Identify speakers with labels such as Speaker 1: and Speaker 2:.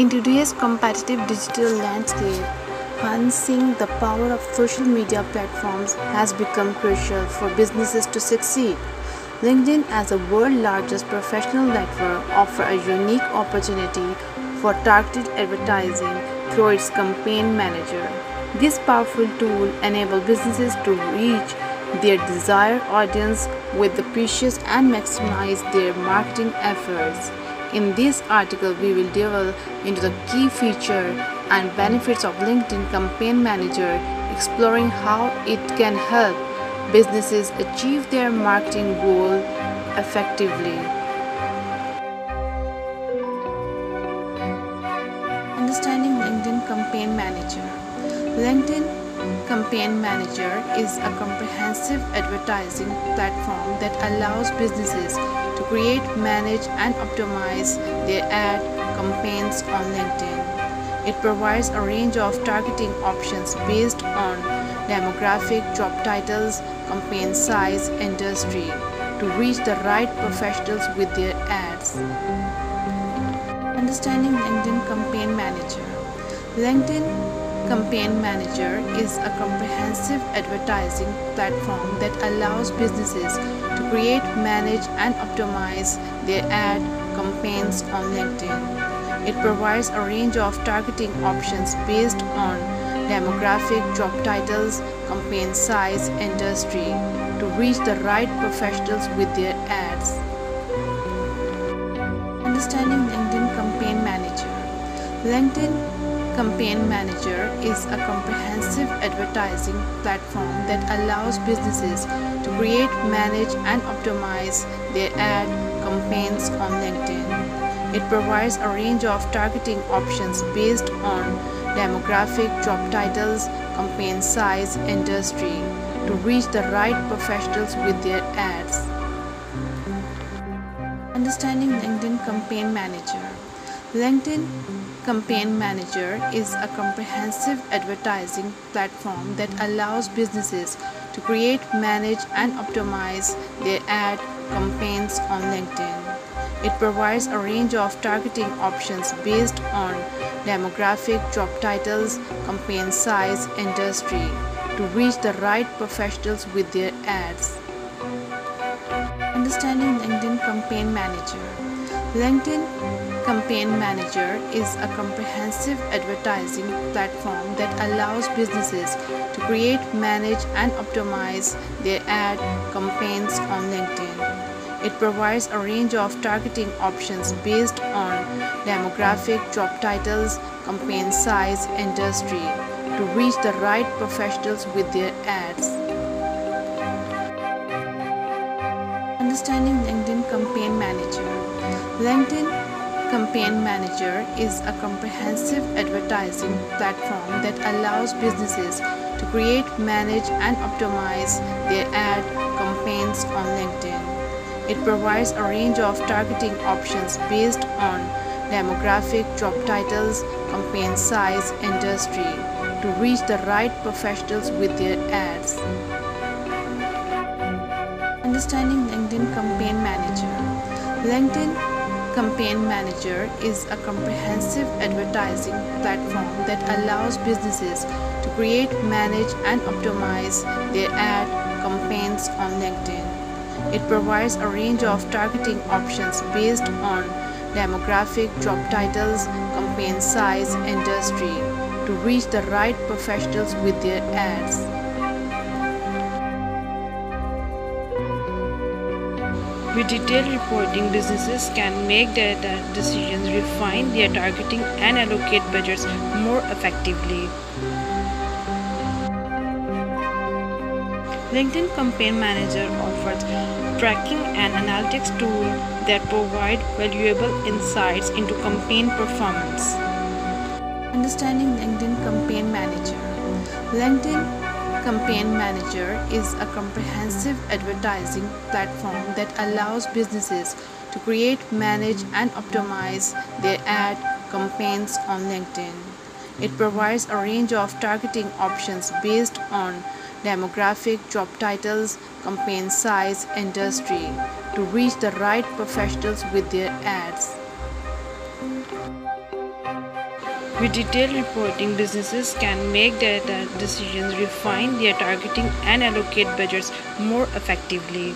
Speaker 1: In today's competitive digital landscape, harnessing the power of social media platforms has become crucial for businesses to succeed. LinkedIn, as the world's largest professional network, offers a unique opportunity for targeted advertising through its campaign manager. This powerful tool enables businesses to reach their desired audience with the precious and maximize their marketing efforts. In this article, we will delve into the key features and benefits of LinkedIn Campaign Manager, exploring how it can help businesses achieve their marketing goal effectively. Understanding LinkedIn Campaign Manager LinkedIn Campaign Manager is a comprehensive advertising platform that allows businesses to create, manage, and optimize their ad campaigns on LinkedIn. It provides a range of targeting options based on demographic, job titles, campaign size, industry to reach the right professionals with their ads. Understanding LinkedIn Campaign Manager LinkedIn Campaign Manager is a comprehensive advertising platform that allows businesses create, manage, and optimize their ad campaigns on LinkedIn. It provides a range of targeting options based on demographic, job titles, campaign size, industry to reach the right professionals with their ads. Understanding LinkedIn Campaign Manager LinkedIn Campaign Manager is a comprehensive advertising platform that allows businesses to create, manage, and optimize their ad campaigns on LinkedIn. It provides a range of targeting options based on demographic, job titles, campaign size, industry to reach the right professionals with their ads. Understanding LinkedIn Campaign Manager LinkedIn Campaign Manager is a comprehensive advertising platform that allows businesses to create, manage, and optimize their ad campaigns on LinkedIn. It provides a range of targeting options based on demographic, job titles, campaign size, industry to reach the right professionals with their ads. Understanding LinkedIn Campaign Manager LinkedIn Campaign Manager is a comprehensive advertising platform that allows businesses to create, manage, and optimize their ad campaigns on LinkedIn. It provides a range of targeting options based on demographic, job titles, campaign size, industry to reach the right professionals with their ads. Understanding LinkedIn Campaign Manager is a comprehensive advertising platform that allows businesses to create, manage, and optimize their ad campaigns on LinkedIn. It provides a range of targeting options based on demographic, job titles, campaign size, industry to reach the right professionals with their ads. Understanding LinkedIn Campaign Manager LinkedIn Campaign Manager is a comprehensive advertising platform that allows businesses to create, manage, and optimize their ad campaigns on LinkedIn. It provides a range of targeting options based on demographic, job titles, campaign size, industry to reach the right professionals with their ads. With detailed reporting, businesses can make data decisions, refine their targeting, and allocate budgets more effectively. LinkedIn Campaign Manager offers tracking and analytics tools that provide valuable insights into campaign performance. Understanding LinkedIn Campaign Manager LinkedIn Campaign Manager is a comprehensive advertising platform that allows businesses to create, manage, and optimize their ad campaigns on LinkedIn. It provides a range of targeting options based on demographic, job titles, campaign size, industry to reach the right professionals with their ads. With detailed reporting, businesses can make data decisions, refine their targeting, and allocate budgets more effectively.